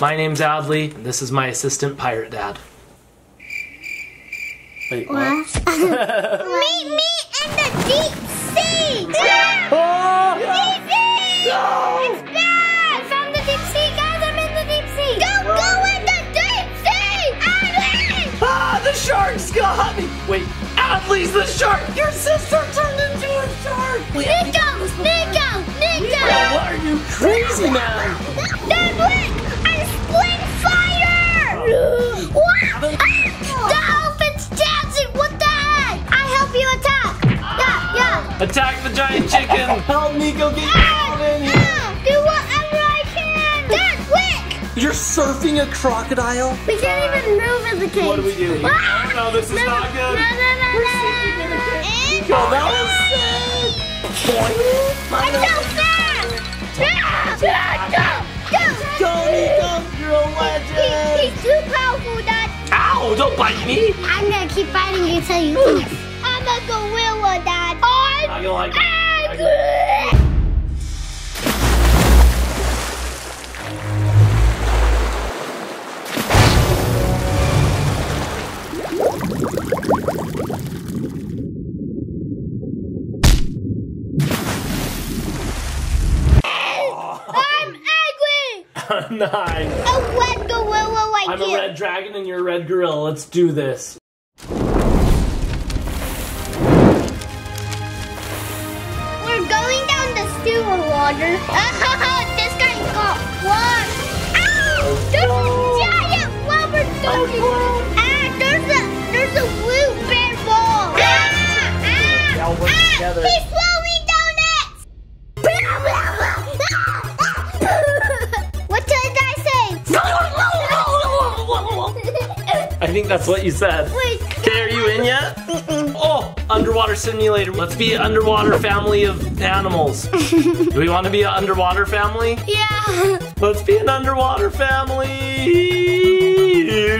My name's Adley, and this is my assistant pirate dad. Wait, what? Meet me in the deep sea! Oh! Deep sea! No! It's bad! I found the deep sea, guys! I'm in the deep sea! Go, go in the deep sea! Adley! Ah, the shark's got me! Wait, Adley's the shark! Your sister turned into a shark! Wait, Niko! Niko! Niko! what are you crazy, man? Dad, What? Ah, the elephant's dancing! What the heck? I help you attack! Yeah, yeah! Attack the giant chicken! Help me go get Ah, out in here! ah, do whatever I can! Dad, quick! You're surfing a crocodile? We can't even move in the cage. What do we do? Ah! No, this is no, not good. No, no, no, no. Niko, that was sick! Boing! I'm so fast! Ah, ah, Go! Go! Go, Niko! You're a He- legend! he's too powerful, Dad. Ow! Don't bite me! I'm gonna keep fighting you until you lose. I'm a gorilla, Dad. I'm Not gonna like it. angry. I'm angry. Nine. A red gorilla like I'm you. a red dragon and you're a red gorilla. Let's do this. We're going down the sewer water. this guy got one. Ow! There's a giant rubber doggy. Ah, there's a there's a blue bear ball. Ah, ah, ah, together. Think that's what you said. Wait. Okay, are you in yet? Oh, underwater simulator. Let's be an underwater family of animals. Do we want to be an underwater family? Yeah. Let's be an underwater family.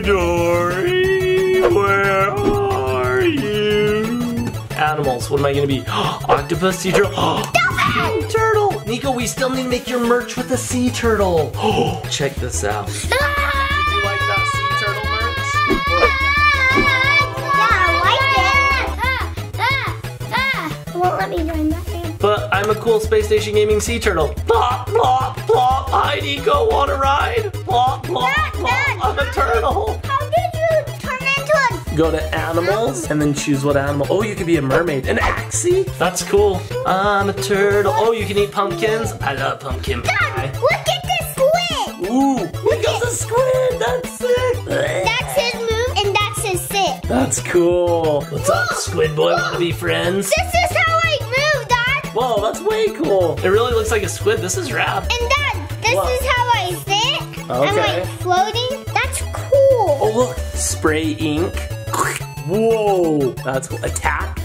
Dory, where are you? Animals. What am I gonna be? Octopus, sea turtle. sea turtle. Niko, we still need to make your merch with the sea turtle. Check this out. Ah! Cool Space Station Gaming sea turtle. Plop, plop, plop. Hi, Niko. Want to ride? Plop, plop, Dad, plop. I'm a turtle. How did you turn into a... Go to animals and then choose what animal. Oh, you could be a mermaid. An axie? That's cool. I'm a turtle. Oh, you can eat pumpkins. I love pumpkin pie. Dad? Look at this squid. Ooh, look at the squid. That's sick. That's his move, and that's his sit. That's cool. What's up, squid boy? Want to be friends? This is Whoa, that's way cool. It really looks like a squid. This is rad. And Dad, this is how I sit. Okay. I'm like floating. That's cool. Oh, look. Spray ink. Whoa, that's cool. Attack.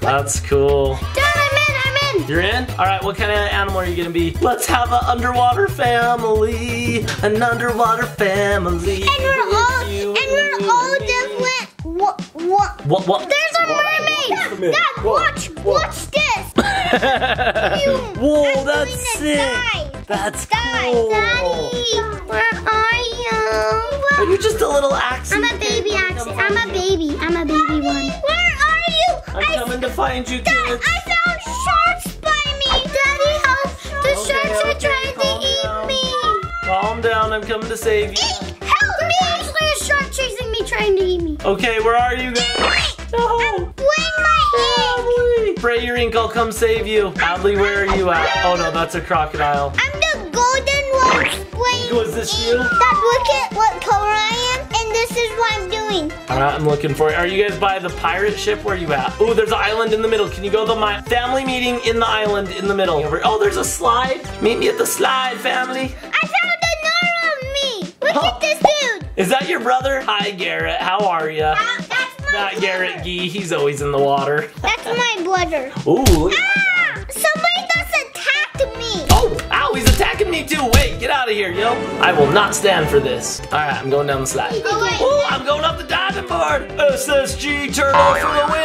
That's cool. Dad, I'm in. I'm in. You're in? All right, what kind of animal are you gonna be? Let's have an underwater family. An underwater family. And we're all and we're all different. What? What? What, what? There's a mermaid. Dad, Whoa, watch. whoa. Watch this. Whoa, I'm that's sick. dive. That's Dive. cool. Daddy, where are you? Are you? just a little axe? I'm a baby actually. I'm a baby. I'm a baby one. Where are you? I'm I, coming to find you, Dad, kids. I found sharks by me. Oh, Daddy, help! The Okay, sharks are trying to eat down. me. Calm down, I'm coming to save you. Help me! There's actually a shark chasing me, trying to eat me. Okay, where are you guys? No. My Spray your ink, I'll come save you. Adley, where are you at? Oh no, that's a crocodile. I'm the golden one. Bling. Was this you? Dad, look at what color I am, and this is what I'm doing. All right, I'm looking for you. Are you guys by the pirate ship? Where are you at? Oh, there's an island in the middle. Can you go to my family meeting in the island in the middle? Oh, there's a slide. Meet me at the slide, family. I found another me. Look at oh. this dude. Is that your brother? Hi, Garrett. How are ya? Uh, Not. Garrett Gee. He's always in the water. That's my brother. Ooh. Ah! Somebody just attacked me. Oh, ow, he's attacking me too. Wait, get out of here, yo. I will not stand for this. All right, I'm going down the slide. Oh, wait. Oh, I'm going up the diving board. SSG turtle for the win.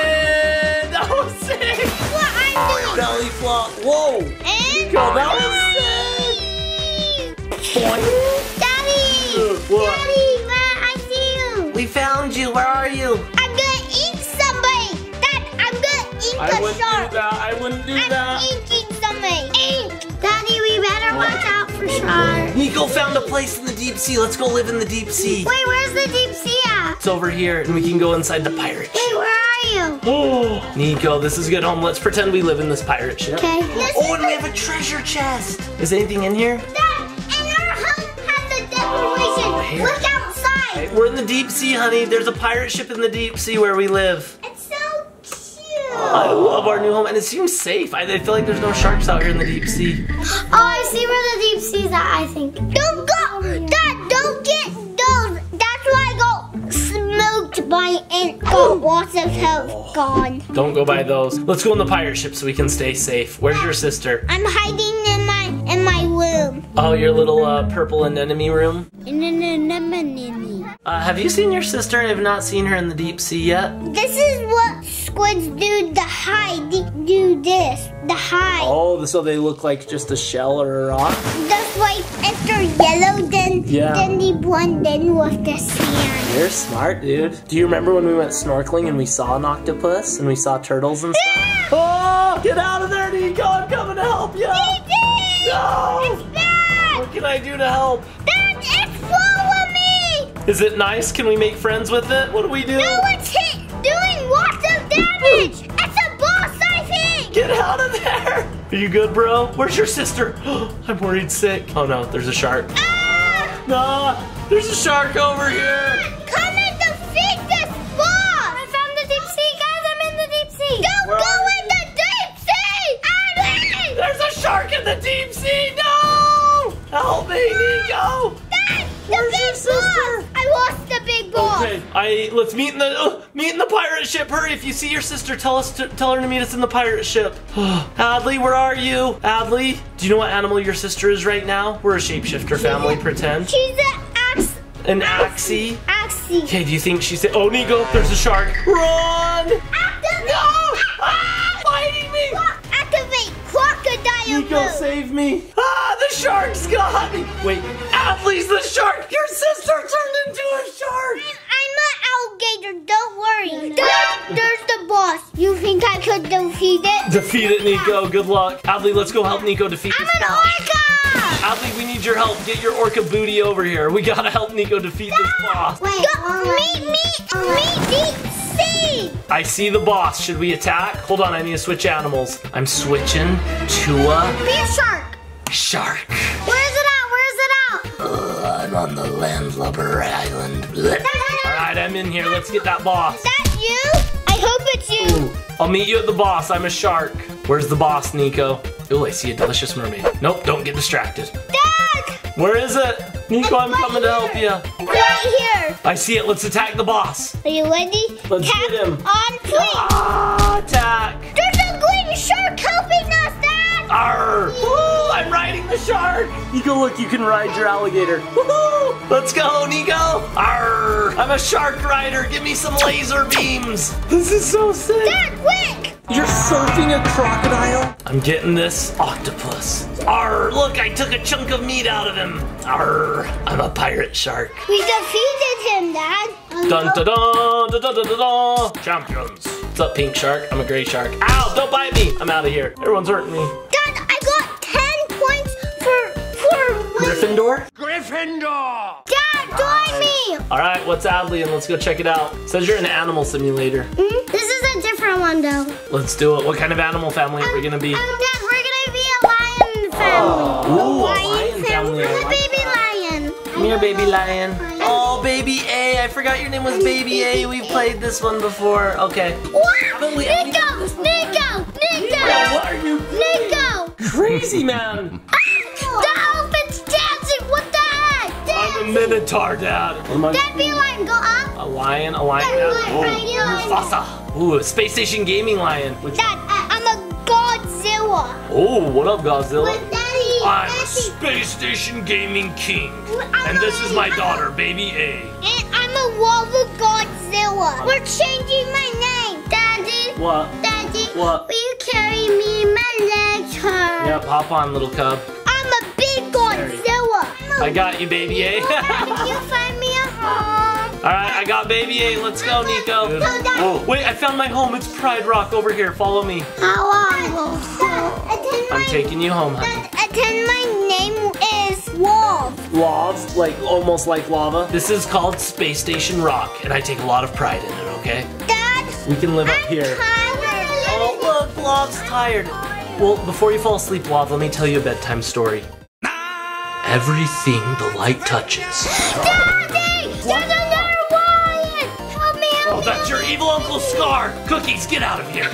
Sharks. Niko found a place in the deep sea. Let's go live in the deep sea. Wait, where's the deep sea at? It's over here, and we can go inside the pirate Wait, ship. where are you? Oh, Niko, this is a good home. Let's pretend we live in this pirate ship. Okay. Oh, and we have a treasure chest. Is anything in here? Dad, and our home has a decoration. Oh, here. Look outside. We're in the deep sea, honey. There's a pirate ship in the deep sea where we live. It's so cute. I love our new home, and it seems safe. I, I feel like there's no sharks out here in the deep sea. Oh, see where the deep sea's at, I think. Don't go! Dad, don't get those! That's why I got smoked by and got lots of health oh. gone. Don't go by those. Let's go in the pirate ship so we can stay safe. Where's your sister? I'm hiding in my in my room. Oh, your little uh, purple anemone room. In an anemone. Uh, have you seen your sister? I have not seen her in the deep sea yet. This is what squids do to hide. They do this. The hide. Oh, so they look like just a shell or a rock? That's why if they're yellow, then Yeah. then they blend in with the sand. You're smart, dude. Do you remember when we went snorkeling and we saw an octopus and we saw turtles and stuff? Oh, get out can I do to help? Dad, it's following me! Is it nice? Can we make friends with it? What do we do? No, it's hit, doing lots of damage! It's a boss, I think! Get out of there! Are you good, bro? Where's your sister? I'm worried sick. Oh no, there's a shark. Ah! Nah, there's a shark over here. Come and defeat this boss! I found the deep sea, guys. I'm in the deep sea. Don't Where go in the deep sea! Abby! There's a shark in the deep sea. No! Help me, Niko. Dad, the Where's big your sister? boss! I lost the big boss! Okay, I let's meet in the uh, meet in the pirate ship. Hurry! If you see your sister, tell us to tell her to meet us in the pirate ship. Adley, where are you? Adley, do you know what animal your sister is right now? We're a shapeshifter family. Pretend She's an axe. an axie. Axie. Okay, do you think she's? Oh, Niko, there's a shark. Run! Crocodile Niko, mode. save me! Ah, the shark's got me! Wait, Adley's the shark! Your sister turned into a shark! I'm an alligator, don't worry. Dad, there's the boss. You think I could defeat it? Defeat it, Niko. Good luck. Adley, let's go help Niko defeat I'm this an boss. orca! Adley, we need your help. Get your orca booty over here. We gotta help Niko defeat this boss. Wait, Go, meet me, meet deep sea. I see the boss. Should we attack? Hold on, I need to switch animals. I'm switching to a Be a shark. shark. Where is it at? Where is it at? Uh, I'm on the landlubber island. All right, I'm in here. Let's get that boss. That you? I hope it's you. Ooh, I'll meet you at the boss. I'm a shark. Where's the boss, Niko? Ooh, I see a delicious mermaid. Nope, don't get distracted. Dad! Where is it? Niko, I'm coming to help you. Right here. I see it. Let's attack the boss. Are you ready? Let's Tap get him. on play. Ah, attack. There's a green shark helping us, Dad. Arr! Woo, I'm riding the shark! Niko, look, you can ride your alligator. Woohoo! Let's go, Niko! Arr! I'm a shark rider. Give me some laser beams. This is so sick. Dad, quick! You're surfing a crocodile? I'm getting this octopus. Arr! Look, I took a chunk of meat out of him. Arr! I'm a pirate shark. We defeated him, Dad. Dun dun dun dun dun dun dun dun. Champions. What's up, pink shark? I'm a gray shark. Ow! Don't bite me. I'm out of here. Everyone's hurting me. Gryffindor? Gryffindor! Dad, join me. All right, what's Adley? And let's go check it out. It says you're an animal simulator. Hmm? This is a different one, though. Let's do it. What kind of animal family are we gonna be? Um, Dad, we're gonna be a lion family. Ooh, a a lion, lion family. I I'm a baby lion. Come here, baby lion. Oh, baby A. I forgot your name was Baby A. We've played this one before. Okay. Haven't we- have Niko, done this before? Niko, Niko, what are you? Niko. Crazy man. The a minotaur, Dad. What am I- Dad, be a lion. Go up. A lion, a lion. Dad, Oh, lion, lion. Mufasa. Ooh, a space station gaming lion. Which- Dad, I- I'm a Godzilla. Oh, what up, Godzilla? But Daddy, I'm a Daddy, space station gaming king. I'm And this is my daughter, Baby A. and I'm a lava Godzilla. We're changing my name, Daddy. What? Daddy, What? will you carry me? My legs hurt. Yeah, hop on, little cub. I got you, baby A. Can you find me a home? All right, I got baby A. Let's go, Niko. Oh, wait, I found my home. It's Pride Rock over here. Follow me. How long? Attend I'm taking you home, honey. attend my name is Wolf. Lava, like almost like lava. This is called Space Station Rock, and I take a lot of pride in it, okay? Dad, We can live up I'm here. tired. Oh, look, Lob's tired. Well, before you fall asleep, Lob, let me tell you a bedtime story. Everything the light touches. Daddy, there's another one. Help me, Oh, help me. that's your evil Uncle Scar! Cookies, get out of here!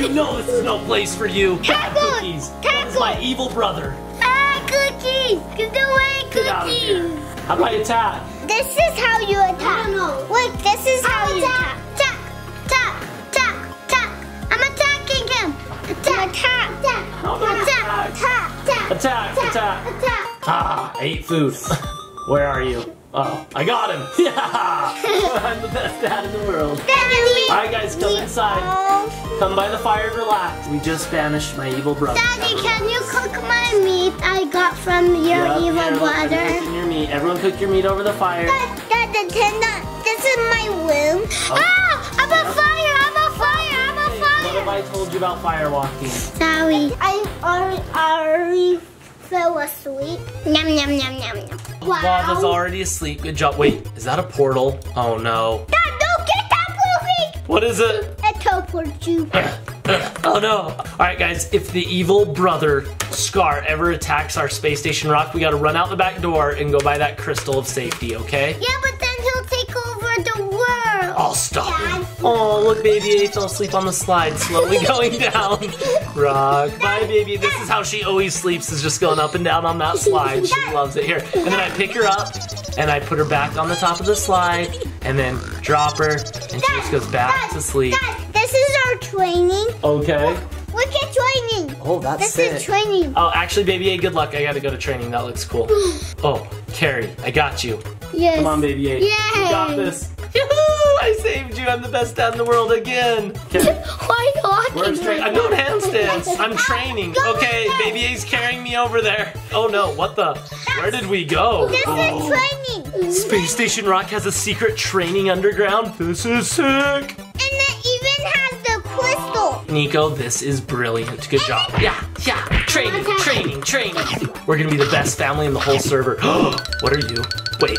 You know this is no place for you. Tackle! Cookies, that's my evil brother. Ah, cookies. Get away, cookies! Get out of here. How do I attack? This is how you attack. Look, this is how you attack. Attack, attack, attack, attack. I'm attacking him. Attack, attack, attack, How do I attack, attack, Attack, attack. attack. Ah, I ate food. Where are you? Oh, I got him. Yeah! I'm the best dad in the world. Daddy, Alright, guys, come inside. Oh. Come by the fire and relax. We just banished my evil brother. Daddy, can you cook my meat I got from your Yep, evil here, look, I'm brother? cooking your meat. Everyone cook your meat over the fire. Dad, Dad, Dad, Dad, Dad, this is my room. Ah, I'm on fire, I'm on fire, I'm on What have fire. I told you about fire walking? Sorry, I already, already fell asleep. Yum, yum, yum, yum, yum. Lava's already asleep. Good job. Wait, is that a portal? Oh no. Dad, don't get that moving. What is it? I teleport you. Oh no. Alright guys, if the evil brother Scar ever attacks our space station rock, we gotta run out the back door and go buy that crystal of safety, okay? Yeah, but I'll stop him. Dad. Oh, look, baby A fell asleep on the slide, slowly going down. Rock, bye, baby. This is how she always sleeps, is just going up and down on that slide. She loves it. Here. And then I pick her up and I put her back on the top of the slide and then drop her and she just goes back Dad, to sleep. Dad, this is our training. Okay. Look at training. Oh, that's This sick. is training. Oh, actually, baby A, good luck. I gotta go to training. That looks cool. Oh, Carrie, I got you. Yes. Come on, baby A. Yay. You got this. Yoo-hoo! I saved you. I'm the best dad in the world again. Okay. Why are you tra- like I'm doing handstands. I'm training. Okay, baby A's carrying me over there. Oh no, what the? Where did we go? This Oh. is training. Space Station Rock has a secret training underground. This is sick. And it even has the crystal. Niko, this is brilliant. Good job. Yeah, yeah. Training, training, training. We're gonna be the best family in the whole server. what are you? Wait.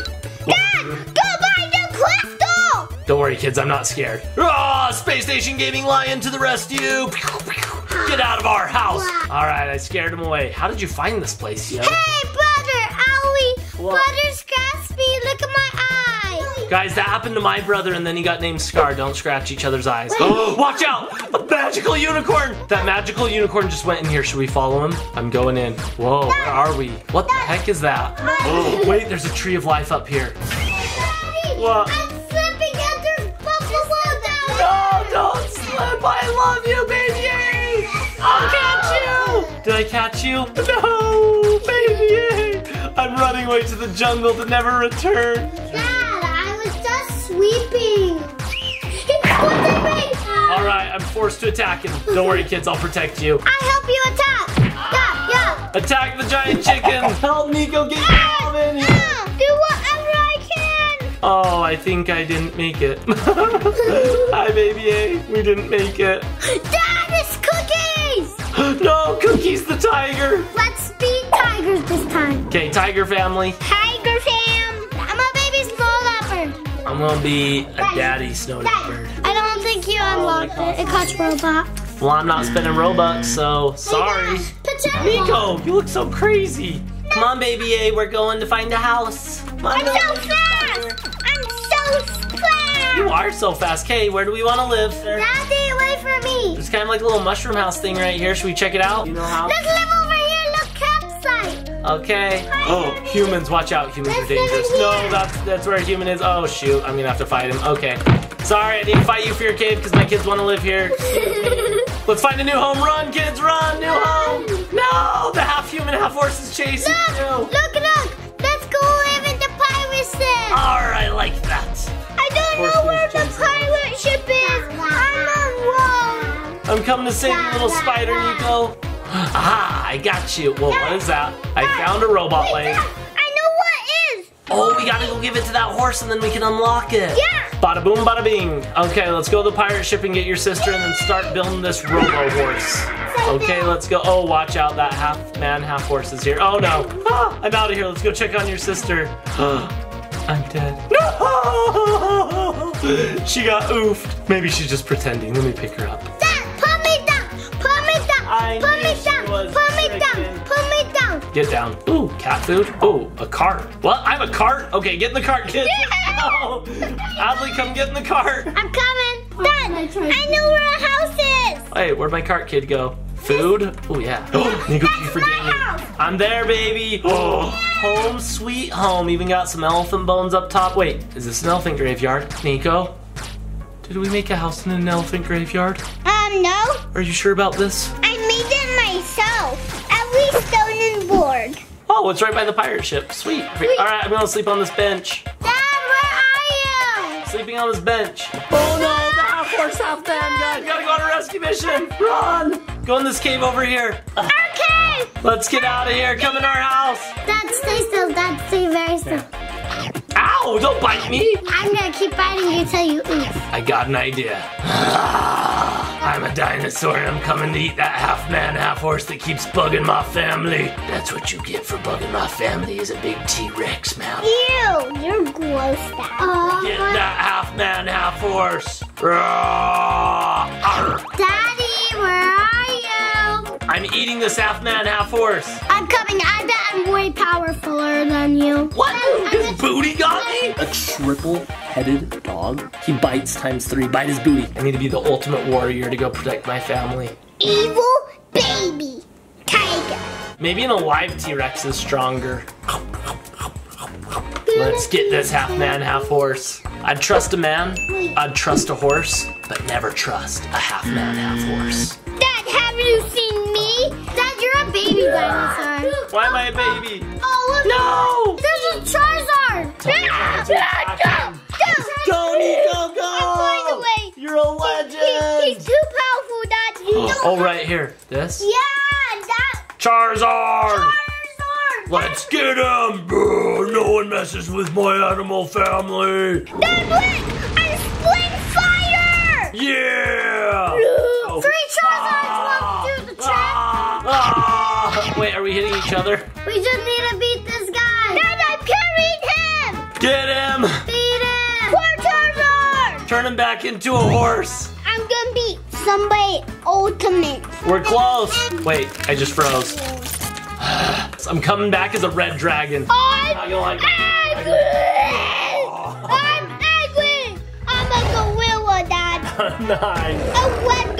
Don't worry, kids. I'm not scared. Ah, Space Station Gaming Lion to the rescue! Get out of our house! All right, I scared him away. How did you find this place, yo? Hey, brother, Owie. What? Brother scratched me. Look at my eye. Guys, that happened to my brother, and then he got named Scar. Don't scratch each other's eyes. Oh, watch out! A magical unicorn! That magical unicorn just went in here. Should we follow him? I'm going in. Whoa, where are we? What the heck is that? Oh, wait, there's a tree of life up here. What? Slip! I love you, baby! I'll catch you! Did I catch you? No, baby! I'm running away to the jungle to never return. Dad, I was just sweeping. It's squishing me. All right, I'm forced to attack him. Don't worry, kids, I'll protect you. I help you attack. Yeah, yeah. Attack the giant chicken! Help Niko get ah! yourself in here! Ah! Oh, I think I didn't make it. Hi, baby A. We didn't make it. Dad, it's cookies. No, Cookie's the tiger. Let's be tigers this time. Okay, tiger family. Tiger fam. I'm a baby snow leopard. I'm gonna be a daddy snow leopard. I don't think you oh, unlocked it. It costs robot. Well, I'm not spending Robux, so oh sorry. Niko, you look so crazy. Come on, baby A, we're going to find a house. Come on, I'm so. I'm so fast. You are so fast. Kay, where do we want to live? Daddy, wait for me. There's kind of like a little mushroom house thing right here. Should we check it out? You know how? Let's live over here. Look, campsite. Okay. Oh, humans, watch out. Humans are Let's live in dangerous. No, that's that's where a human is. Oh shoot, I'm gonna have to fight him. Okay. Sorry, I didn't fight you for your cave because my kids want to live here. Let's find a new home. Run, kids, run! New home. No, the half human, half horse is chasing Look, you. look, look. Pirate ship. I like that. I don't know Horse where is the Jason. pirate ship is. I'm on road. I'm coming to save you, little spider, Niko. Ah, I got you. Whoa, what is that? I found a robot leg. I know what is. Oh, we gotta go give it to that horse and then we can unlock it. Yeah. Bada boom, bada bing. Okay, let's go to the pirate ship and get your sister and then start building this robo horse. Okay, let's go. Oh, watch out. That half man, half horse is here. Oh no. Ah, I'm out of here. Let's go check on your sister. I'm dead. No! She got oofed. Maybe she's just pretending. Let me pick her up. Dad, put me down. Put me down. I put knew me she down. was Put me down. tricking. Put me down. Get down. Ooh, cat food. Ooh, a cart. What? I have a cart? Okay, get in the cart, kids. Oh. Adley, come get in the cart. I'm coming. Dad, oh, I know where a house is. Hey, where'd my cart kid go? Food? Oh yeah. Niko, you That's forgetting my me. house. I'm there, baby. Oh, home sweet home. Even got some elephant bones up top. Wait, is this an elephant graveyard? Niko? Did we make a house in an elephant graveyard? Um, no. Are you sure about this? I made it myself. At least stone and board. Oh, it's right by the pirate ship. Sweet. All right, I'm gonna sleep on this bench. Dad, where are you? Sleeping on this bench. Oh no, the half horse, half man guy. Gotta go on a rescue mission. Run. Go in this cave over here. Okay. Let's get out of here. Come in our house. Dad, stay still. Dad, stay very still. Ow, don't bite me. I'm gonna keep biting you till you eat. I got an idea. I'm a dinosaur and I'm coming to eat that half man, half horse that keeps bugging my family. That's what you get for bugging my family is a big T-Rex mouth. Ew, you're gross, Dad. Oh, Get that half man, half horse. Rawr. I'm eating this half man, half horse. I'm coming. I bet I'm way powerfuler than you. What? His booty got me? A triple-headed dog? He bites times three. Bite his booty. I need to be the ultimate warrior to go protect my family. Evil baby tiger. Maybe an alive T-Rex is stronger. Let's get this half man, half horse. I'd trust a man, I'd trust a horse, but never trust a half man, half horse. Dad, have you seen me? Dad, you're a baby dinosaur. Why am I a baby? Oh, look. No! There's a Charizard. Dad, Dad, go. Go. Go, Niko, go! I'm going away. You're a legend! He, he's too powerful, Dad. You oh, don't oh, right here. This? Yeah, Dad. Charizard! Charizard. Let's get him! Brr, No one messes with my animal family! Dad, look. I'm spring fire. Yeah! Three Charizards Wait, are we hitting each other? We just need to beat this guy. Dad, I'm carrying him. Get him! Beat him. Poor Charizard. Turn him back into a horse! I'm gonna beat somebody ultimate. We're close! Wait, I just froze. I'm coming back as a red dragon. I'm Not gonna like angry. I'm angry. I'm a gorilla, Dad. Nine. A red gorilla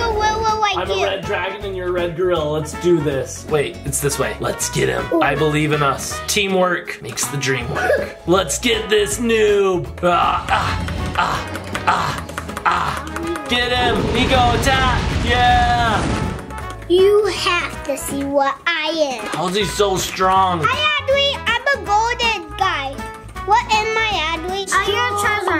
like I'm you. a red dragon and you're a red gorilla. Let's do this. Wait, it's this way. Let's get him. I believe in us. Teamwork makes the dream work. Let's get this noob. Ah, ah, ah, ah, ah. Get him. Niko, attack. Yeah. You have to see what I am. How's he so strong? Hi, Adley. I'm a golden guy. What am I, Adley? I am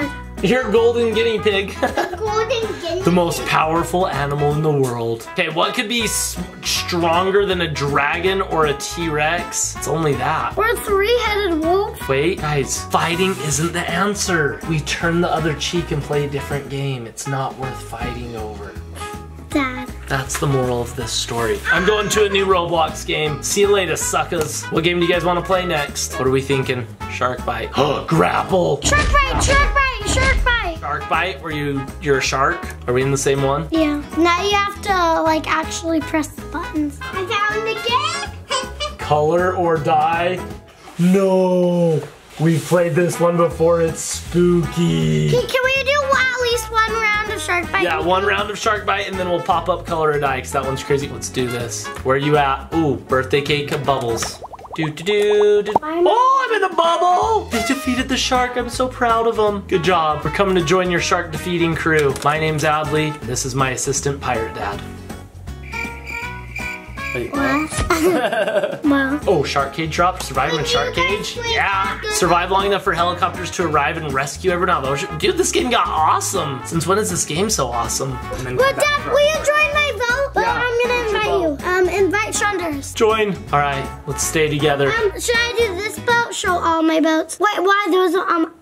Charizard. You're golden guinea pig. Golden guinea. the most powerful animal in the world. Okay, what could be stronger than a dragon or a T-Rex? It's only that. We're a three-headed wolf. Wait, guys, fighting isn't the answer. We turn the other cheek and play a different game. It's not worth fighting over. Dad. That's the moral of this story. I'm going to a new Roblox game. See you later, suckers. What game do you guys want to play next? What are we thinking? Shark bite. Oh, Grapple. Shark bite, shark bite, shark bite. Shark bite, where you you're a shark? Are we in the same one? Yeah. Now you have to like actually press the buttons. I found the game. Color or die? No. We've played this one before. It's spooky. Can, can we do at least one round of shark bite? Yeah, one round of shark bite and then we'll pop up color or die because that one's crazy. Let's do this. Where are you at? Ooh, birthday cake of bubbles. Do do do. do. I'm- Oh, I'm in a bubble. They defeated the shark. I'm so proud of them. Good job. We're coming to join your shark defeating crew. My name's Adley. This is my assistant pirate dad. Wait, what? Oh, shark cage drop. Survive in shark cage. Yeah. Survive long enough for helicopters to arrive and rescue everyone of the ocean. Dude, this game got awesome. Since when is this game so awesome? And then well, Dad, will you join my? But Yeah, I'm gonna invite you. Um, invite Shonduras. join. All right, let's stay together. Um, should I do this boat show all my boats. Wait, why? There was um.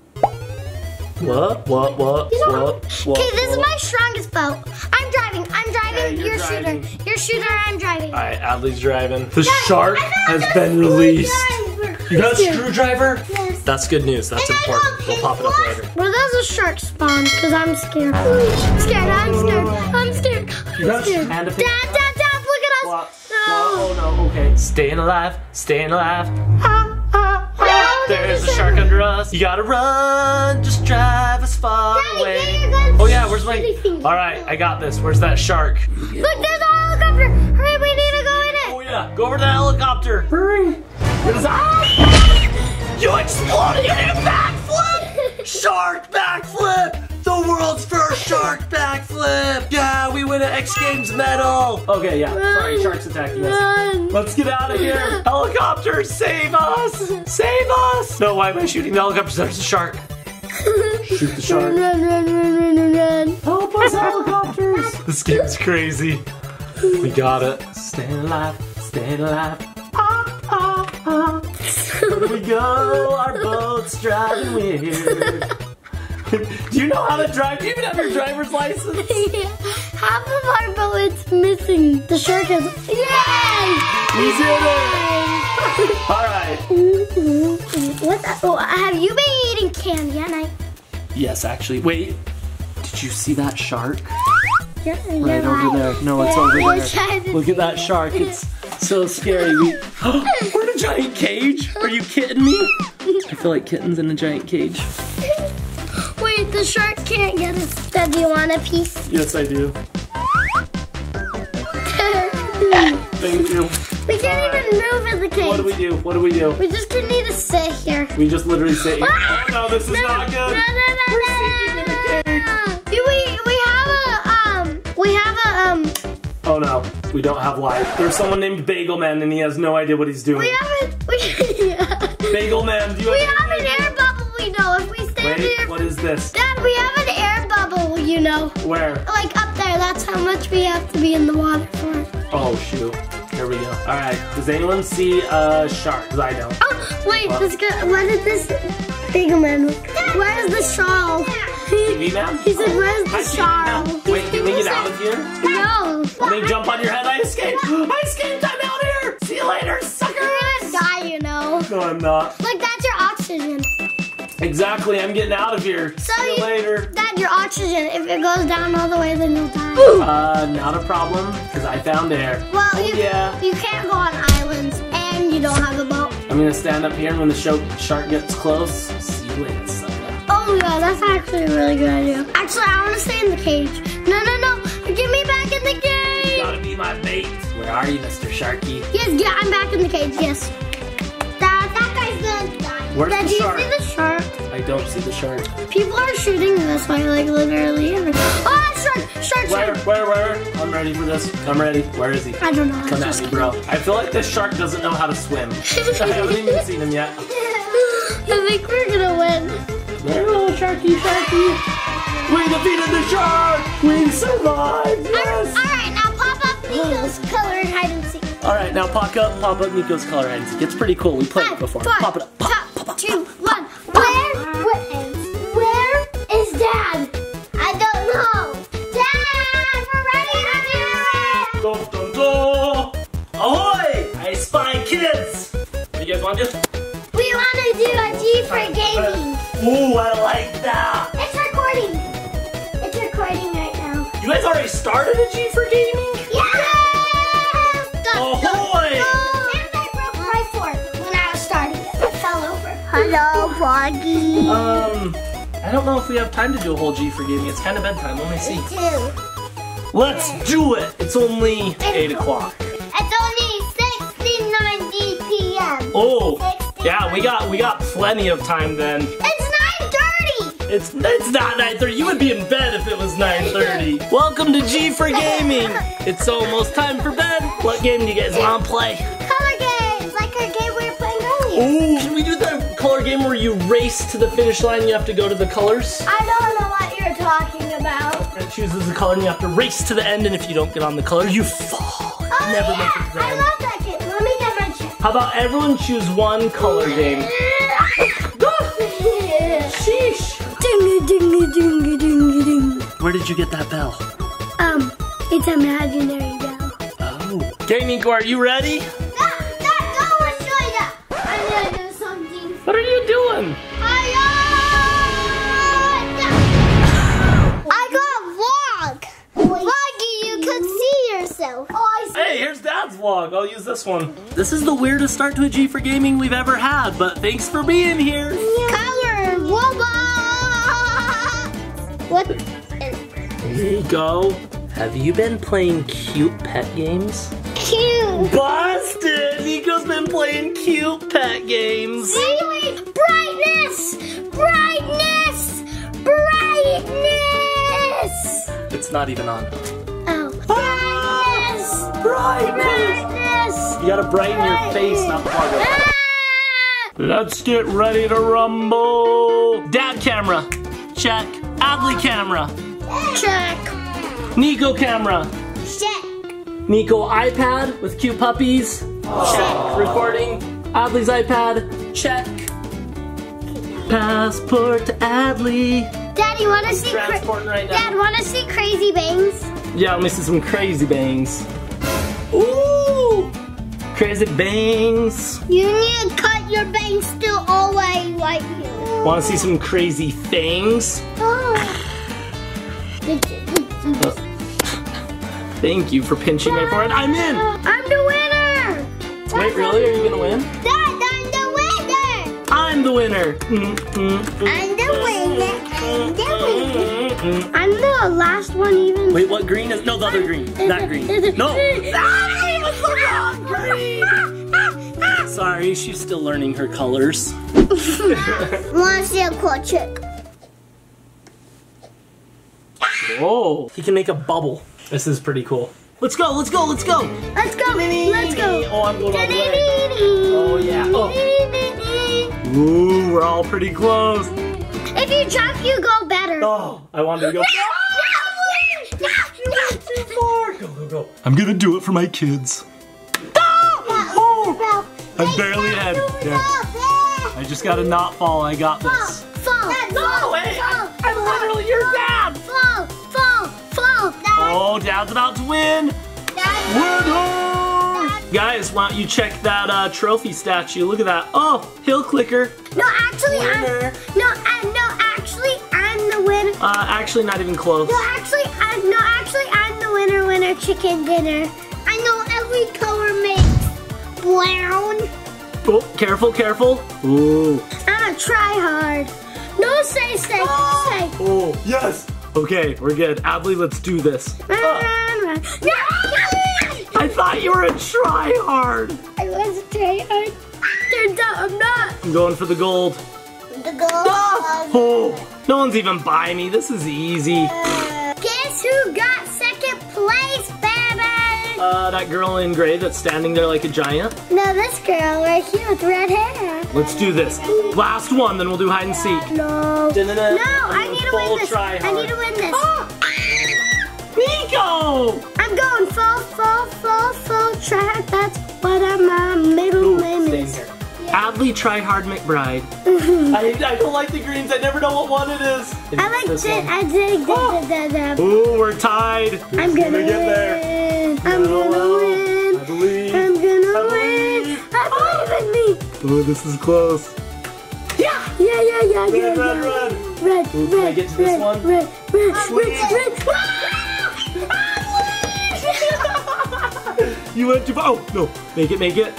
What? What? What? What? What? Okay, this is my strongest boat. I'm driving. I'm driving. Okay, you're you're driving. shooter. You're shooter. I'm driving. All right, Adley's driving. The Guys, shark has been released. You got a screwdriver? Yes. That's good news. That's And important. We'll pop it up later. Where does a shark spawn? Because I'm scared. I'm scared. I'm scared. I'm scared. I'm scared. hand Dad, to dad, face- dad, look at us. What? No. Oh no. Okay. Staying alive. Staying alive. Ah, ah, ah, There's a shark under us. You gotta run. Just drive as far Daddy, away. get your guns. Oh yeah. Where's my? All right. I got this. Where's that shark? Look, there's a helicopter. Hurry, we need to go in it. Oh yeah. Go over to the helicopter. Hurry. There's a- oh. You exploded. You did a backflip. Shark backflip! The world's first shark backflip! Yeah, we win an X Games medal! Okay, yeah. Sorry, shark's attacking us. Let's get out of here! Helicopter, save us! Save us! No, why am I shooting the helicopter? There's a shark. Shoot the shark. Run, run, run, run, run, run. Help us, helicopters! This game's crazy. We got it. Stay alive, stay alive. Ah, ah, ah. Here we go, our boat's driving weird. Do you know how to drive? Do you even have your driver's license? yeah. Half of our bullets missing. The shark is. Yay! We did it! Alright. Mm-hmm. What's that? Oh, have you been eating candy at night? Yes, actually. Wait. Did you see that shark? Yeah, Right over there. No, it's over there. Look at that shark. It's so scary. We... We're in a giant cage. Are you kidding me? I feel like kittens in a giant cage. The shark can't get us. Dad, do you want a piece? Yes, I do. Thank you. we can't even move in the cage. What do we do? What do we do? We just need to sit here. We just literally say, Ah! oh, no, this is No, not good. No, no, no, We're no, sleeping in no, no. We, we have a, um, we have a, um, Oh no, we don't have light. There's someone named Bagel Man and he has no idea what he's doing. we have a, we, yeah. Bagel Man, do you have If we stand Wait, here. what is this? Dad, we have an air bubble, you know. Where? Like up there, that's how much we have to be in the water for. Oh shoot. Here we go. Alright, does anyone see a shark? 'Cause I don't. Oh, wait, What? this guy, what is this? Big man. Where's the shawl? TV man? He said, where's Hi, the TV shawl? Wait, can we get out of here? No. Let me jump on your head. I escaped. I escaped. I'm out here. See you later, suckers. You're gonna die, you know. No, I'm not. Look, that's your oxygen. Exactly. I'm getting out of here. So See you you- later. Dad, your oxygen. If it goes down all the way, then you'll die. Uh, not a problem, because I found air. Well, Oh, you, yeah. you can't go on islands, and you don't have a boat. I'm gonna stand up here and when the show shark gets close, see you later, sucker. Oh yeah, that's actually a really good idea. Actually, I want to stay in the cage. No, no, no. Get me back in the cage. You cage. gotta be my bait. Where are you, Mr. Sharky? Yes, yeah, I'm back in the cage. Yes. Where's Dad, the do you shark? see the shark? I don't see the shark. People are shooting this way, like literally. every- Oh, shark, shark, Where, shark. where, where? I'm ready for this. I'm ready. Where is he? I don't know. Come I at me, bro. I feel like this shark doesn't know how to swim. I haven't even seen him yet. I think we're gonna win. Hello, oh, Sharky, Sharky. We defeated the shark. We survived. Yes. All right, now pop up Niko's colored hide and seek. All right, now pop up, pop up Niko's color hide and seek. It's pretty cool. We played it Five, before. four, Pop it up. Pop, top, pop, pop, two, one. Where? Where? Where is Dad? I don't know. Dad, we're ready to do it. Dun, dun, dun. Ahoy! I spy kids. You guys want to? We want to do a G for gaming. Ooh, I like that. It's recording. It's recording right now. You guys already started a G for gaming? Boggy. Um, I don't know if we have time to do a whole G for gaming. It's kind of bedtime. Let me see. Let's do it. It's only 8 o'clock. It's only 69 p.m. Oh, yeah, we got we got plenty of time then. It's 9.30. It's it's not 9:30. You would be in bed if it was 9:30. Welcome to G for Gaming. It's almost time for bed. What game do you guys want to play? Color games, like our game we were playing earlier. Ooh, can we do the color game where you race to the finish line, you have to go to the colors? I don't know what you're talking about. It chooses a color and you have to race to the end, and if you don't get on the color, you fall. Oh, Never yeah. make it to I love that game. Let me get my chip. How about everyone choose one color game? Sheesh. Dingy, dingy, dingy, dingy, ding. Where did you get that bell? Um, it's imaginary bell. Oh. Okay, Niko, are you ready? Are? I got vlog. Vloggy, you can see yourself. Oh, I Hey, here's Dad's vlog. I'll use this one. This is the weirdest start to a G for gaming we've ever had, but thanks for being here. Color robot. What? Niko, have you been playing cute pet games? Cute. Busted! Niko's been playing cute pet games. See? Brightness. Brightness. Brightness. It's not even on. Oh. Brightness. Brightness! Brightness. You gotta brighten your face, not plug it. Ah! Let's get ready to rumble. Dad camera. Check. Adley camera. Check. Niko camera. Check. Niko iPad with cute puppies. Check. Recording. Adley's iPad. Check. Passport to Adley. Daddy, wanna see? Cra- Transporting right Dad, wanna see crazy bangs? Yeah, let me see some crazy bangs. Ooh! Crazy bangs. You need to cut your bangs still all the way right here. Want to see some crazy things? Oh. Uh. Thank you for pinching my forehead. I'm in. I'm the winner. Wait, really? Are you gonna win? I'm the winner. Mm, mm, mm, I'm the winner. I'm the winner. I'm the last one even. Wait, what green is? No, the other green. That green. No. Ah, it was the wrong green. Sorry, she's still learning her colors. Wanna see a cool trick? Whoa. He can make a bubble. This is pretty cool. Let's go, let's go, let's go. Let's go. Let's go. Oh, I'm going all the way. Oh, yeah. Ooh, we're all pretty close. If you jump, you go better. Oh, I wanted to go. too far. Go, go, go. I'm gonna do it for my kids. Oh, oh. I'm barely ahead. Yeah. I just gotta not fall. I got this. Fall. No way. I'm literally your dad. Fall. Fall. Fall. Oh, Dad's about to win. Winner! Guys, why don't you check that uh, trophy statue? Look at that. Oh, hill clicker. No, actually, Winner. I'm. No, uh, no, actually, I'm the winner. Uh, actually, not even close. No, actually, I'm. No, actually, I'm the winner. Winner chicken dinner. I know every color makes brown. Oh, careful, careful. Ooh. I'm a try hard. No, say, say, say. Oh, yes. Okay, we're good. Adley, let's do this. Run, run, run. No, I thought you were a try hard. I was a try hard. Turns out I'm not. I'm going for the gold. The goal. Ah! Oh, no one's even by me. This is easy. Uh, guess who got second place, baby? Uh, that girl in gray that's standing there like a giant. No, this girl right here with red hair. Let's do this. Last one, then we'll do hide and seek. No. No, I need to win this. I need to win this. Ah! Niko! I'm going full, full, full, full try. That's what I'm, my middle Ooh, name stay is. here. Adley Try Hard McBride. Mm-hmm. I, I don't like the greens. I never know what one it is. I like it. one. I dig da, da, da, da. Ooh, we're tied. I'm Who's gonna, get there? win. I'm Oh, gonna well, win. I believe. I'm gonna I win. believe. I believe in me. Ooh, this is close. Yeah, yeah, yeah, yeah, Red, yeah. red, yeah. red. Red, Ooh, can I red, get to this red, one? Red, red, Sweet. red, red. You went too far. Oh, no. Make it, make it.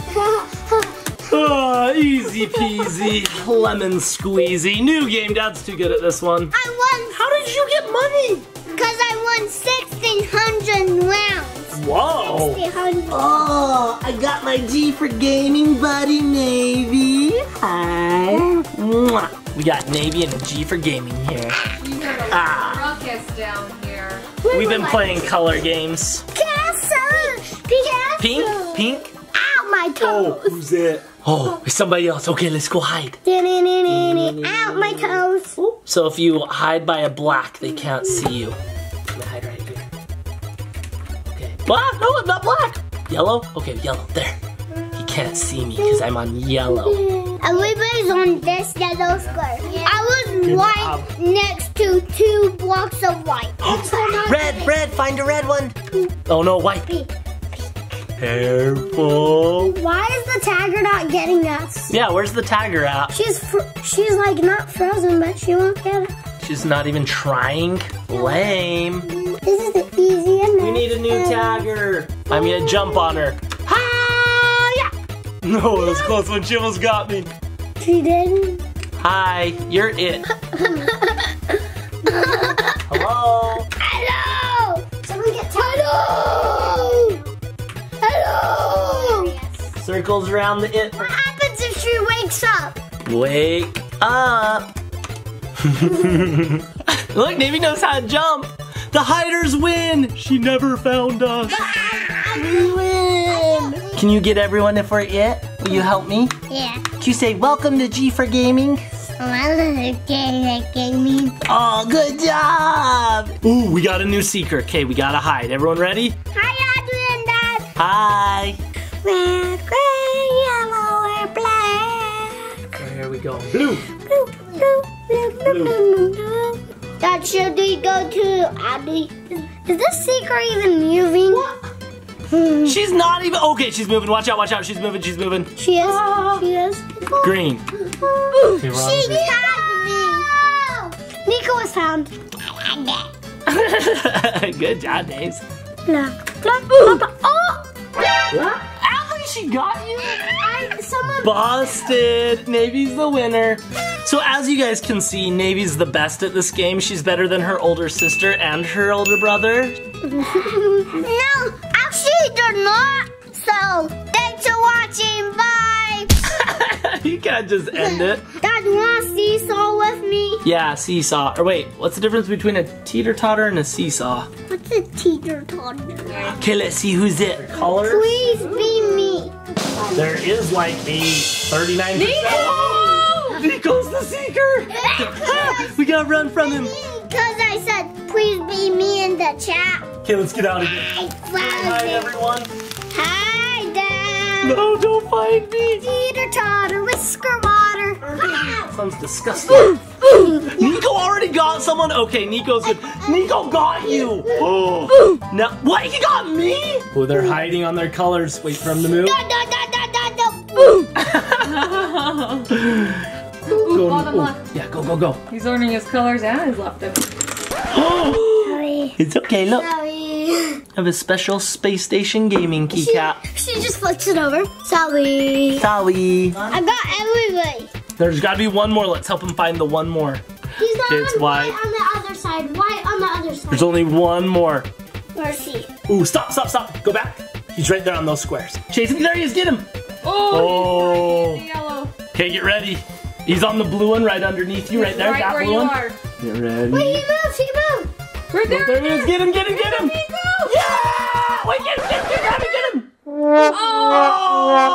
Oh, easy peasy. Lemon squeezy. New game. Dad's too good at this one. I won. How did you get money? Because I won 1,600 rounds. Whoa. 1,600. Oh, I got my G for gaming buddy, Navy. Hi. Mwah. We got Navy and a G for gaming here. Ah. ruckus down here. We've been playing color games. Pink, pink. Ow, my oh, toes. Oh, who's it? Oh, it's somebody else. Okay, let's go hide. Ow, my toes. So if you hide by a black, they can't see you. I'm gonna hide right here. Okay. Black? No, I'm not black. Yellow? Okay, yellow. There. He can't see me because I'm on yellow. Everybody's on this yellow square. I was right job. next to two blocks of white. Red, red, find a red one. Oh no, white. Careful. Why is the tagger not getting us? Yeah, where's the tagger at? She's fr- she's like not frozen, but she won't get it. She's not even trying. Lame. This is the easiest. We need a new tagger. I'm gonna jump on her. Hi! No, it was close when she almost got me. She did. Hi, you're it. Hello? Hello. Circles around the it. What happens if she wakes up? Wake up. Look, Navey knows how to jump. The hiders win. She never found us. We win. Can you get everyone if we're it? Will you help me? Yeah. Can you say welcome to G for Gaming? gaming. Oh, good job. Ooh, we got a new secret. Okay, we gotta hide. Everyone ready? Hi, Adrian, Dad. Hi. Red, gray, yellow, or black. Where are we going? Blue. Blue, blue, blue, blue, blue, blue. Dad, should we go to Abby? Is this secret even moving? Hmm. She's not even. Okay, she's moving. Watch out, watch out. She's moving, she's moving. She is. Ah. She is. Green. She tagged me. Niko was found. good job, Daves. Black, black, oh! black, black. Oh! Allie, she got you. I, someone. Busted. Navey's the winner. So as you guys can see, Navey's the best at this game. She's better than her older sister and her older brother. no, actually, they're not. So, thanks for watching. Bye. you can't just end it. Dad, you want to seesaw with me? Yeah, seesaw. Or wait, what's the difference between a teeter-totter and a seesaw? What's a teeter totter? Okay, let's see who's it. Colors? Please be me. There is like a 39%. Niko! Niko's the seeker! we gotta run from him. Because I said, please be me in the chat. Okay, let's get out of here. I Hi, everyone. Hi, Dad. No, don't find me. Teeter totter, whisker water. Sounds disgusting. Niko already got someone. Okay, Niko's good. Niko got you. Oh. No, what? He got me? Oh, they're hiding on their colors. Wait for him to move. Da, da, da, da, da, da. Go, bottom oh, left. Yeah, go, go, go. He's learning his colors and his left hip. Sorry. It's okay. Look, Sorry. have a special space station gaming keycap. She just flips it over. Sorry. Sorry. I got everybody. There's got to be one more. Let's help him find the one more. He's not It's on white. white on the other side. White on the other side. There's only one more. Where's he? Ooh, stop, stop, stop. Go back. He's right there on those squares. Chase him. There he is. Get him. Oh, Oh. he's the yellow. Okay, get ready. He's on the blue one right underneath you, right there. right that where blue you one. are. Get ready. Wait, he moved. He moved. Right there. There he is. Get him, get him, get him. Yeah! Wait, get him, get him, get him, get him. Oh, I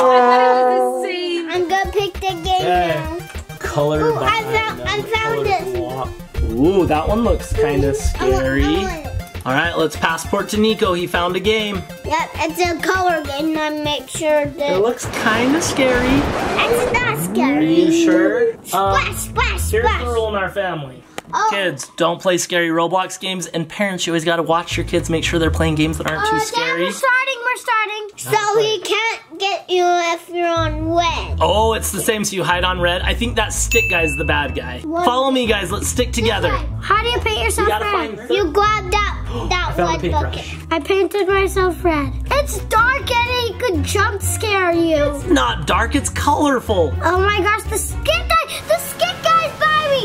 thought it was the same. I'm gonna pick the game Okay. now. Color Ooh, I found- I found it. block. Ooh, that one looks kind of I want- scary. I want. All right, let's passport to Niko. He found a game. Yep, it's a color game. I make sure It looks kind of scary. it's not scary. Are you sure? Uh, Splash, splash, here's splash. the rule in our family. Oh. Kids, don't play scary Roblox games, and parents, you always gotta watch your kids, make sure they're playing games that aren't Oh, too uh, Dad, scary. we're starting. We're starting. So he can't get you if you're on red. Oh, it's the same, so you hide on red. I think that stick guy's the bad guy. What? Follow me, guys, let's stick together. How do you paint yourself You red? find- You grab that that red bucket. I painted myself red. It's dark and it could jump scare you. It's not dark, it's colorful. Oh my gosh, the skit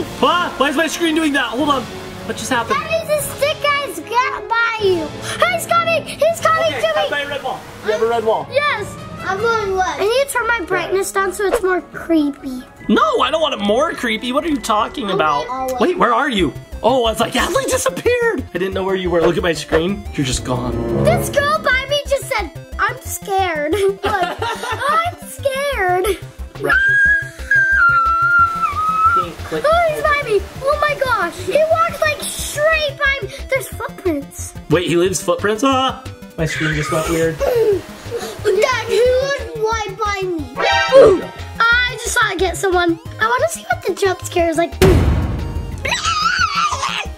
me. Ah, why is my screen doing that? Hold on. What just happened? That means the stick guy's got by you. He's coming. He's coming Okay, to me. my red wall. You have a red wall. Yes. I'm on what? I need to turn my brightness down so it's more creepy. No, I don't want it more creepy. What are you talking about? Wait, where are you? Oh, I was like, Adley disappeared. I didn't know where you were. Look at my screen. You're just gone. This girl by me just said, I'm scared. Look, I'm scared. Oh, he's by me. Oh my gosh. He walks like straight by me. There's footprints. Wait, he leaves footprints? Ah! My screen just went weird. Dad, who was right by me? I just saw it get someone. I want to see what the jump scare is like.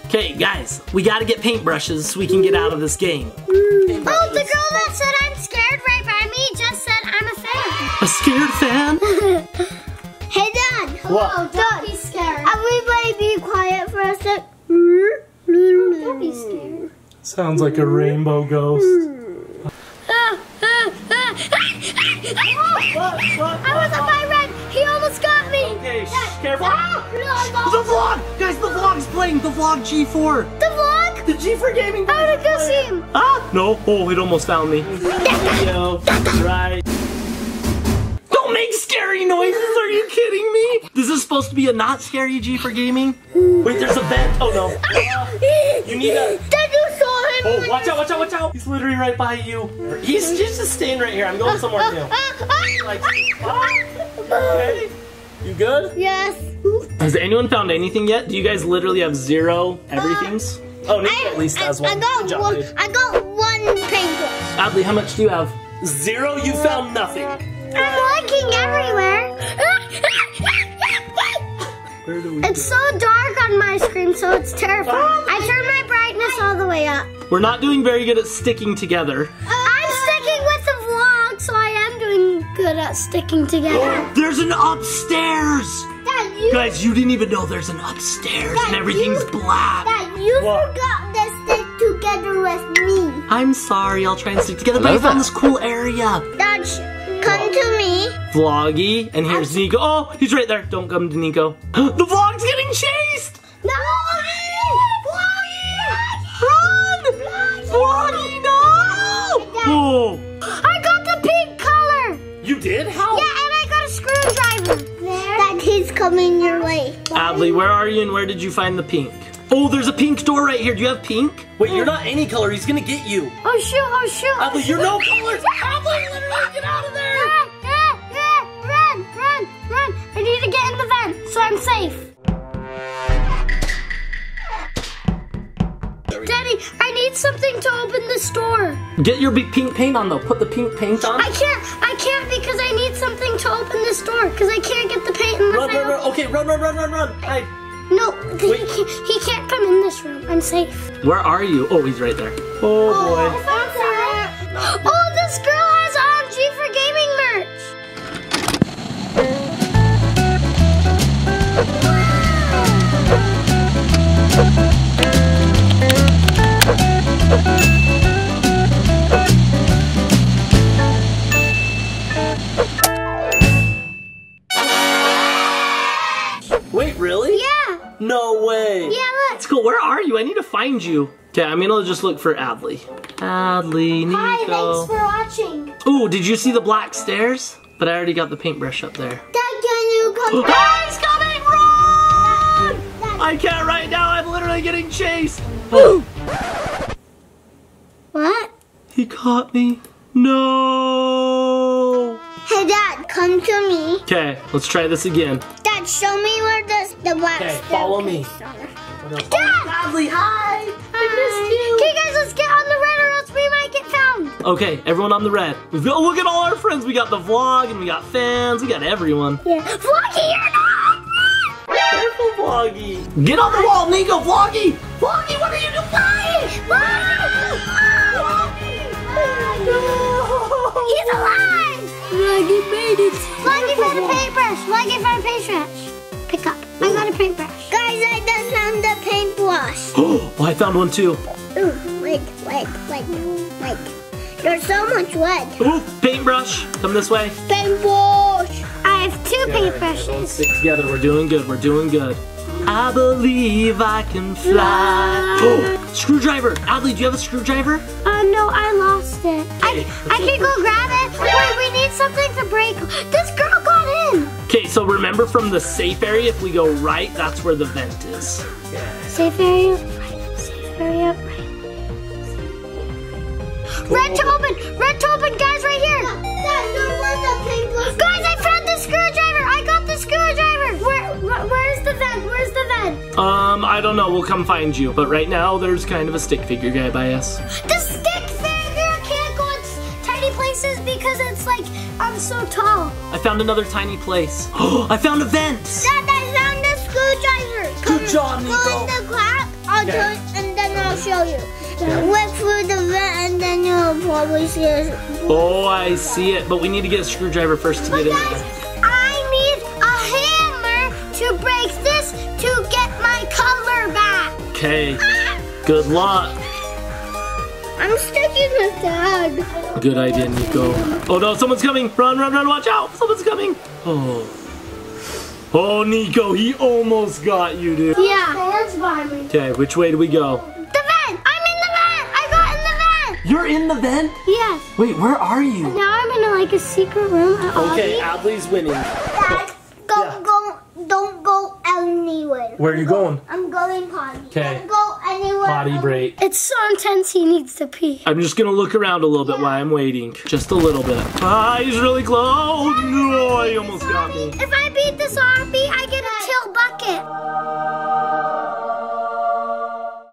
Okay, guys, we gotta get paintbrushes so we can get out of this game. Oh, the girl that said I'm scared right by me just said I'm a fan. A scared fan? Hey, Dad. What? Hello, Dad. Be scared. Everybody be quiet for a sec. Don't be scared. Sounds like a rainbow ghost. I was a pirate. He almost got me. Okay, shh, careful. Ah, no, The vlog! Guys, the vlog's playing! The vlog G4! The vlog? The G4 Gaming How did go see him? Ah! No, oh, it almost found me. Yo, right. Supposed to be a not scary G for Gaming? Wait, there's a vent. Oh no. You need a- Dad, you saw him. Oh, watch out, watch out, watch out! He's literally right by you. He's just staying right here. I'm going somewhere new. Like, okay. You good? Yes. Has anyone found anything yet? Do you guys literally have zero everything's? Uh, oh, Nick I, at least I, has I one. got job, one. dude. I got one paintbrush. Adley, how much do you have? Zero? You found nothing. I'm looking Where do It's so dark on my screen, so it's terrifying. I turned my brightness all the way up. We're not doing very good at sticking together. Uh, I'm sticking with the vlog, so I am doing good at sticking together. Oh, there's an upstairs! Dad, you, Guys, you didn't even know there's an upstairs and everything's you- black. Dad, you What? forgot to stick together with me. I'm sorry, I'll try and stick together, but I found this cool area. Dad, sh- come to me. Vloggy, and here's Niko. Oh, he's right there. Don't come to Niko. the vlog's getting chased! No! Run! Vloggy, no! Oh, I got the pink color. you did? How? Yeah, and I got a screwdriver. That he's coming your way. Adley, where are you and where did you find the pink? Oh, there's a pink door right here. Do you have pink? Wait, you're not any color. He's gonna get you. Oh shoot! Oh shoot! Adley, you're no colors. Adley, I'm safe. Daddy, I need something to open this door. Get your big pink paint on though. Put the pink paint on. I can't. I can't because I need something to open this door because I can't get the paint unless Run, I run, run. Okay, run, run, run, run, run. Hide. No, he can't, he can't come in this room. I'm safe. Where are you? Oh, he's right there. Oh, oh boy. Oh, this girl No way. Yeah, look. Let's go. Where are you? I need to find you. Okay, I'm gonna just look for Adley. Adley, Niko. Hi, thanks for watching. Ooh, did you see the black stairs? But I already got the paintbrush up there. Dad, can you come? Ah, he's coming! Run! Dad, I can't right now. I'm literally getting chased. What? He caught me. No. Hey, Dad, come to me. Okay, let's try this again. Dad, show me where the the black. Okay, follow me. Oh, Dad, Adley, hi. I missed you. Okay, guys, let's get on the red or else we might get found. Okay, everyone on the red. We've got, oh, look at all our friends. We got the vlog and we got fans. We got everyone. Yeah. Vloggy, you're not. Careful, Vloggy. Get on the wall, Niko. Vloggy. Vloggy, what are you doing? Vloggy! He's alive! Vloggy made it. Vloggy found a paintbrush. Vloggy found a paintbrush. Pick up. I got a paintbrush. Guys, I just found a paintbrush. Oh, I found one too. Ooh, wait, wait, wait, wait. There's so much wood. Ooh, paintbrush. Come this way. Paintbrush. I have two paintbrushes. Stick together. We're doing good. We're doing good. I believe I can fly. Oh, screwdriver. Adley, do you have a screwdriver? Uh, no, I lost it. I, I can go grab it. Wait, we need something to break. This girl got in. Okay, so remember from the safe area, if we go right, that's where the vent is. Safe area. Right. Safe area. Right. Red to open. Red to open, guys, right here. Guys, I found the screwdriver. I got the screwdriver. Where? where where's the vent? Where's the vent? Um, I don't know. We'll come find you. But right now, there's kind of a stick figure guy by us. The stick figure can't go in tiny places because it's like I'm so tall. I found another tiny place. Oh, I found a vent. Dad, I found the screwdriver. Good job, Go in the crack. I'll Okay. turn and then I'll show you. Wait through the vent and then you'll probably see it. Oh, I see it. But we need to get a screwdriver first to get in Guys, there. Okay. Good luck. I'm sticking with Dad. Good idea, Niko. Oh no, someone's coming! Run, run, run, watch out! Someone's coming! Oh. Oh, Niko, he almost got you, dude. Yeah. Hands by me. Okay, which way do we go? The vent! I'm in the vent! I got in the vent! You're in the vent? Yes. Wait, where are you? Now I'm in like a secret room at Okay, Audie. Adley's winning. Dad, go, Yeah. go, don't go anywhere. Where are you going? I'm going potty. 'Kay. Don't go anywhere. Potty break. It's so intense he needs to pee. I'm just gonna look around a little bit while I'm waiting. Just a little bit. Ah, he's really close. Oh, no, he almost got me. If I beat this obby, I get a till bucket.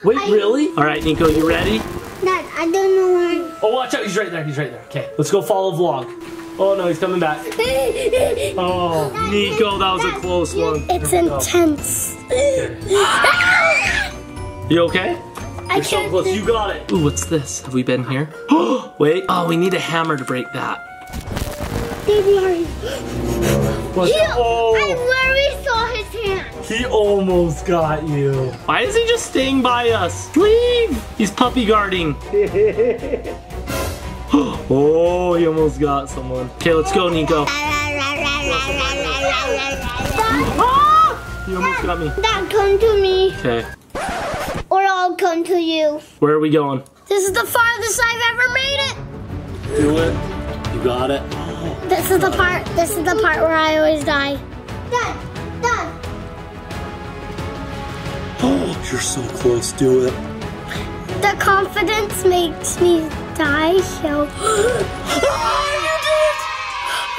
Wait, really? All right, Niko, you ready? Dad, I don't know where. Oh, watch out. He's right there. He's right there. Okay, let's go follow vlog. Oh, no, he's coming back. Oh, Niko, that was a close one. It's Here we go. intense. You okay? I You're so can't. close. You got it. Ooh, what's this? Have we been here? Wait. Oh, we need a hammer to break that. Baby, are you? What's Ew, I Oh, literally saw his hand. he almost got you. Why is he just staying by us? Leave. He's puppy guarding. oh, he almost got someone. Okay, let's go, Niko. Ah! He almost got me. Dad, come to me, Okay, or I'll come to you. where are we going? This is the farthest I've ever made it. Do it. You got it. This is the part. This is the part where I always die. Dad, Dad. Oh, you're so close. Do it. The confidence makes me die. So.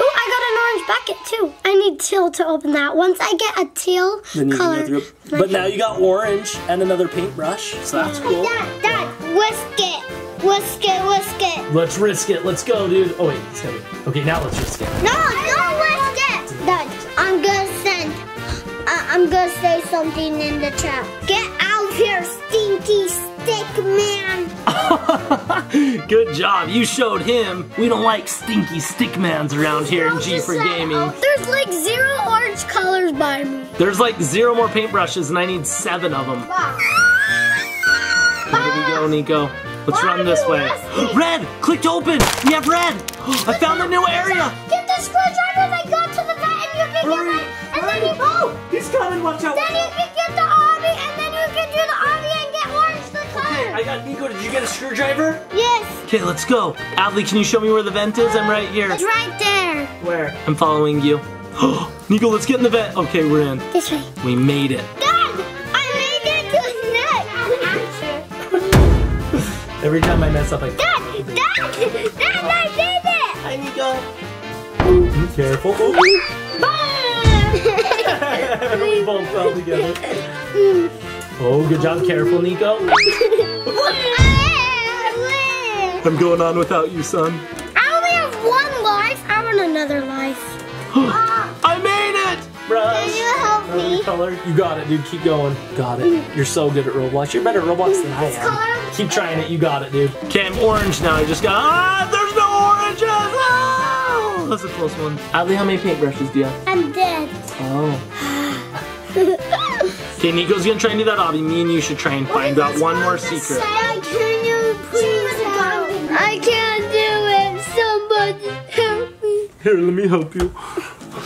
Oh, oh, I got an orange bucket too. I need teal to open that. Once I get a teal Then color. through. But now you got orange and another paintbrush, so that's cool. Dad, Dad, whisk it, whisk it, whisk it. Let's risk it. Let's go, dude. Oh wait, it's coming. Okay, now let's risk it. No, no, whisk it. Dad, I'm gonna send. I- I'm gonna say something in the chat. Get out here, stinky stick man. Good job. You showed him. We don't like stinky stickmans around here in G for Gaming. Oh, there's like zero orange colors by me. There's like zero more paintbrushes, and I need seven of them. Where do we go, Niko? Let's Why run this way. Red! Click to open! We have red! I found a new area! Get the screwdriver that got to the vent and you can Hurry, get the, and then you oh, He's coming, watch out! then you can get the Hey, I got Niko. Did you get a screwdriver? yes, Okay, let's go. Adley, can you show me where the vent is? I'm right here. it's right there. Where? I'm following you. Niko, let's get in the vent. Okay, we're in. This way. We made it. Dad, I made it to the neck. Every time I mess up, I. Dad, Dad, Dad, I did it. Hi, Niko. Be careful. we both fell together. Oh, good job. Careful, Niko. I I'm going on without you, son. I only have one life. I want another life. I made it! Brush. Can you help me? color. You got it, dude. Keep going. Got it. You're so good at Roblox. You're better at Roblox than I am. color? Keep trying it. You got it, dude. Okay, I'm orange now. I just got. Ah, there's no oranges. Ah, that's a close one. Adley, how many paintbrushes do you have? I'm dead. Oh. Okay, Niko's gonna try and do that obby. Me and you should try and find out one more secret. Dad, can you please help? I can't do it. Somebody help me. Here, let me help you.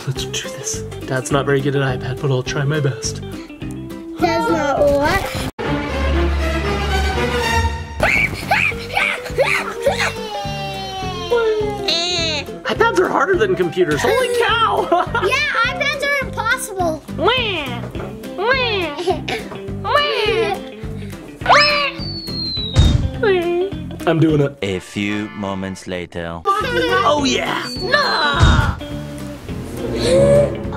Let's do this. Dad's not very good at iPad, but I'll try my best. That's not what. iPads are harder than computers. Holy cow! yeah, iPads are impossible. Wah! Wah! I'm doing it. A few moments later. Oh yeah!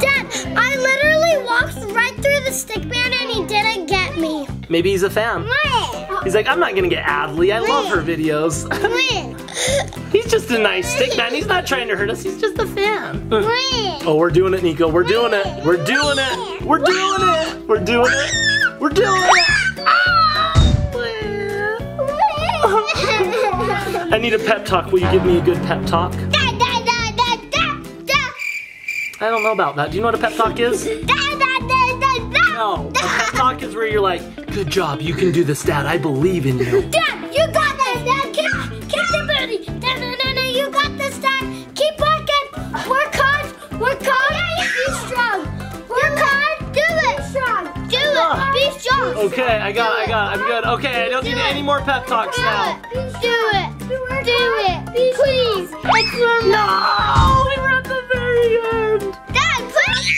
Dad, I literally walked right through the stick man and he didn't get me. Maybe he's a fan. Wah! He's like, I'm not gonna get Adley. I love her videos. Wah! he's just a nice stick man. He's not trying to hurt us. He's just a fan. Wah! Oh, we're doing it, Niko. We're doing it. We're doing it. We're doing it. We're doing it. We're doing it. I need a pep talk. Will you give me a good pep talk? Da, da, da, da, da, da. I don't know about that. Do you know what a pep talk is? Da, da, da, da, da. No. A pep talk is where you're like, good job, you can do this, Dad. I believe in you. Dad, you got this, Dad. Keep, keep the booty. Dad, no, no, no, you got this, Dad. Keep working. Work hard. Work hard. Be strong. Work hard. Do it. strong. Do it. Be strong. Okay, I got it, I got it. I'm good. Okay, I don't need any more pep talks Do now. it. Do it. Do. Please. It's for No, we were at the very end. Dad, please.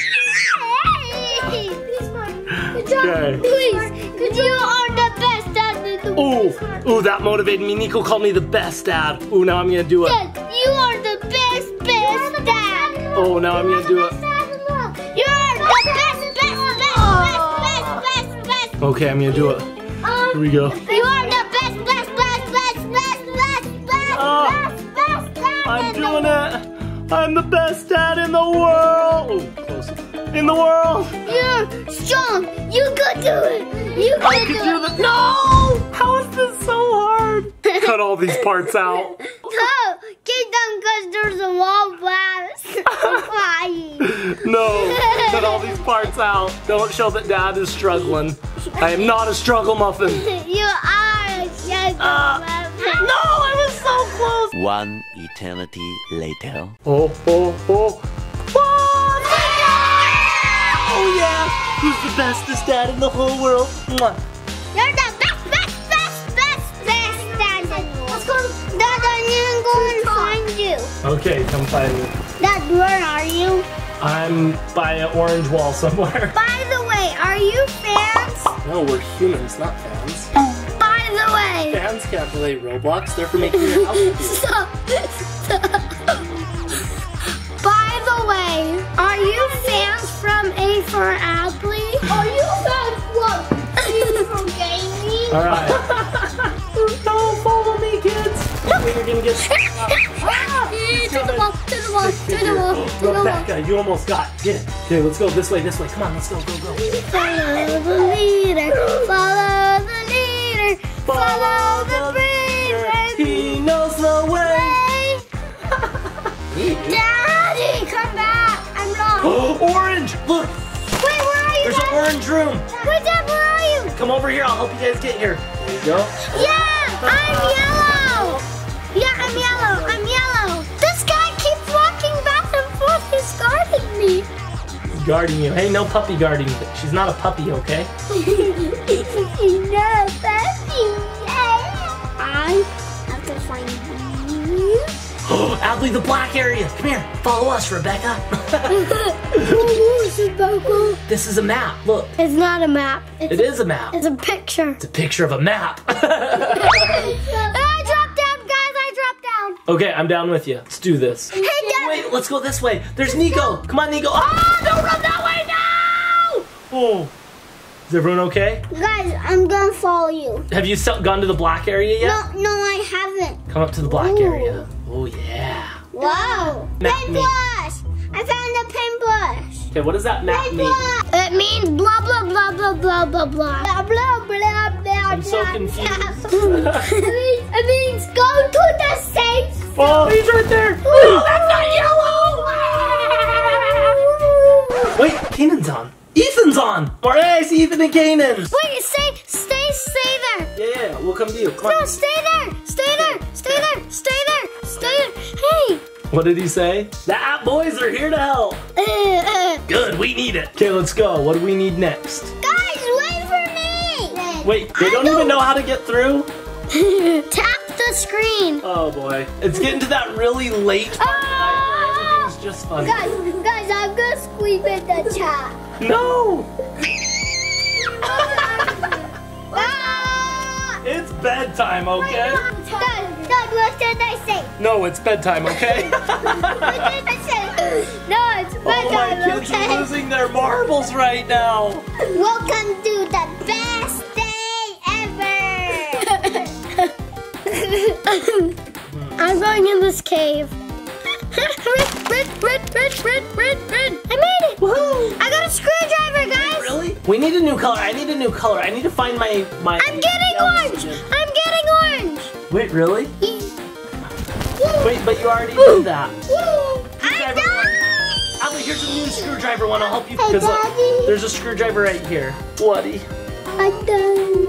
Please, Mom. Good job. Okay. Please. Because you are the best dad in the world. Ooh, ooh, that motivated me. Niko called me the best dad. Ooh, now I'm gonna do it. Dad, you are the best, best dad. Oh, now I'm gonna do it. You're the best, best, best, best, best, best, best. Okay, I'm gonna do it. Um, Here we go. Doing it. I'm the best dad in the world. Close. In the world. You're strong. You could do it. You could, I could do this. No! How is this so hard? Cut all these parts out. No, keep them because there's a wall blast. No, cut all these parts out. Don't show that dad is struggling. I am not a struggle muffin. you are a sugar Uh. No, I was so close. One eternity later. Oh, oh, oh. Oh yeah! Who's the bestest dad in the whole world? Mwah. You're the best, best, best, best, best dad in the world. Let's go. Dad, I'm gonna go and find you. Okay, come find me. Dad, where are you? I'm by an orange wall somewhere. By the way, are you fans? No, we're humans, not fans. By the way. Fans can't play Roblox. They're for making your house cool. Stop. Stop. By the way, are you fans from A for Apple? Are you fans from A for Gaming? All right. Don't follow me, kids. You're gonna get. Ah, to the wall, to the wall, to the wall, to the wall. Rebecca, you almost got. it. Get it. Okay, let's go this way. This way. Come on, let's go. Go. Go. Follow the leader, follow the leader, follow the breeze. He knows the way. Daddy, come back. I'm lost. orange. Look, Wait, where are you? there's an orange room. Wait, Dad, where are you? Come over here. I'll help you guys get here. There you go. Yeah, I'm yellow. Yeah, I'm yellow. I'm yellow. This guy keeps walking back and forth. He's guarding me. Guarding you. Hey, no puppy guarding. She's not a puppy, okay? He's not a puppy. I have to find you. Adley, the black area. Come here. Follow us, Rebecca. this is a map. Look, It's not a map. It's, it is a map. it's a picture. It's a picture of a map. I dropped down, guys. I dropped down. okay, I'm down with you. Let's do this. Hey, Dad. Wait, let's go this way. There's Niko. Come on, Niko. Ah, don't run that way now. Oh. Is everyone okay? Guys, I'm gonna follow you. Have you gone to the black area yet? No, no, I haven't. Come up to the black Ooh. area. Oh, yeah. Wow. Paintbrush. I found a paintbrush. Okay, what does that map mean? It means blah blah blah blah blah blah blah blah blah blah blah. I'm so confused. it, means, it means go to the safe. Oh, he's right there. Oh, that's not yellow. Wait, Kanan's on. Ethan's on. All right, I Ethan and Kanan. Wait, stay, stay, stay there. Yeah, yeah, yeah, we'll come to you. Come No, on. stay there. Stay there. Stay there. Stay there. Stay there. Hey. What did he say? The app boys are here to help. Uh, uh, Good, we need it. Okay, let's go. What do we need next? guys, wait for me. Wait, they don't even know how to get through? Tap the screen. Oh boy. It's getting to that really late part of just funny. Guys, guys, I'm gonna squeeze in the chat. No! Ah! It's bedtime, okay? Dad, Dad, what did I say? No, it's bedtime, okay? What did I say? No, it's oh my bedtime, kids are losing their marbles right now. Welcome to the best day ever. I'm going in this cave. Red, red, red, red, red, red, red. I made it. Woohoo! I got a screwdriver, guys. Really? We need a new color. I need a new color. I need to find my my. I'm getting orange. I'm getting orange. Wait, really? Yeah. Wait, but you already did that. I'm done. Adley, here's a new screwdriver one. I'll help you Hey, because look, uh, there's a screwdriver right here. Woody. I'm done.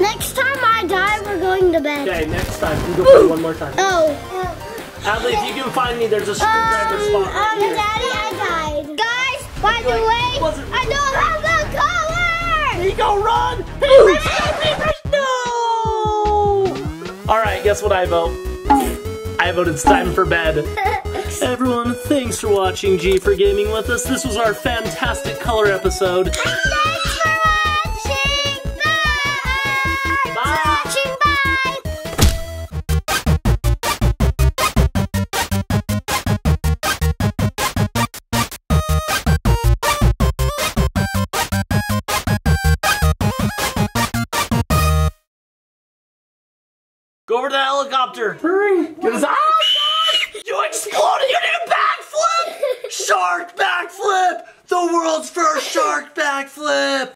Next time I die, we're going to bed. Okay, next time. You go one more time. Oh. Adley, if you can find me, there's a screwdriver Um, spot right um, here. Daddy, I died. Guys, by the Like, way, I don't have the color. Niko, run! Hey, Papers, no! All right, guess what I vote? I vote it's time for bed. Everyone, thanks for watching G for Gaming with us. This was our fantastic color episode. Helicopter. Hurry! Get us oh out! You exploded! You did a backflip! Shark backflip! The world's first shark backflip!